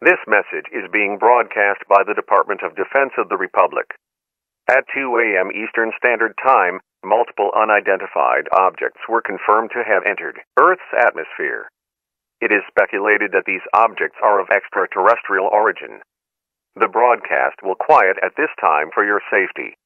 This message is being broadcast by the Department of Defense of the Republic. At 2 a.m. Eastern Standard Time, multiple unidentified objects were confirmed to have entered Earth's atmosphere. It is speculated that these objects are of extraterrestrial origin. The broadcast will quiet at this time for your safety.